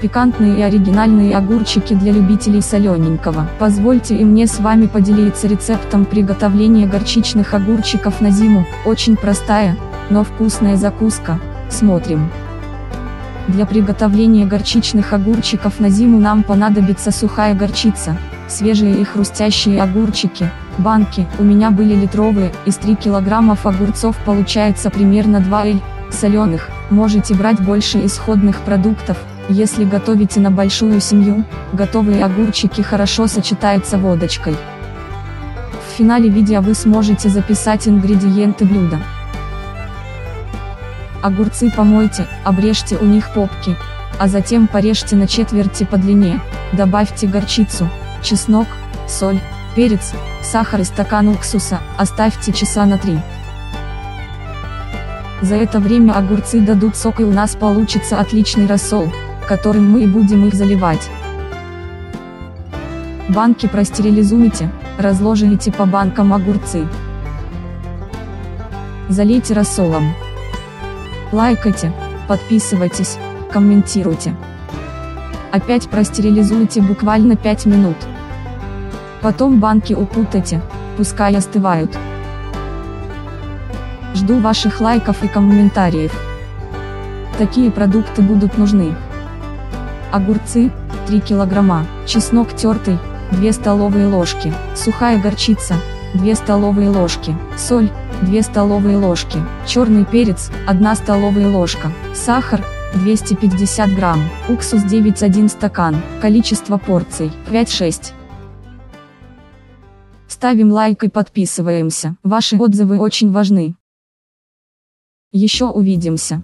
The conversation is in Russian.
Пикантные и оригинальные огурчики для любителей солененького. Позвольте и мне с вами поделиться рецептом приготовления горчичных огурчиков на зиму. Очень простая, но вкусная закуска. Смотрим. Для приготовления горчичных огурчиков на зиму нам понадобится сухая горчица, свежие и хрустящие огурчики, банки, у меня были литровые, из 3 килограммов огурцов получается примерно 2 л, соленых, можете брать больше исходных продуктов, если готовите на большую семью, готовые огурчики хорошо сочетаются водочкой. В финале видео вы сможете записать ингредиенты блюда. Огурцы помойте, обрежьте у них попки, а затем порежьте на четверти по длине, добавьте горчицу, чеснок, соль, перец, сахар и стакан уксуса, оставьте часа на 3. За это время огурцы дадут сок и у нас получится отличный рассол, которым мы и будем их заливать. Банки простерилизуйте, разложите по банкам огурцы. Залейте рассолом. Лайкайте, подписывайтесь, комментируйте. Опять простерилизуйте буквально 5 минут. Потом банки упутайте, пускай остывают. Жду ваших лайков и комментариев. Такие продукты будут нужны. Огурцы, 3 килограмма, чеснок тертый, 2 столовые ложки, сухая горчица, 2 столовые ложки, соль, 2 столовые ложки, черный перец, 1 столовая ложка, сахар, 250 грамм, уксус 9,1 стакан, количество порций, 5-6. Ставим лайк и подписываемся, ваши отзывы очень важны. Еще увидимся.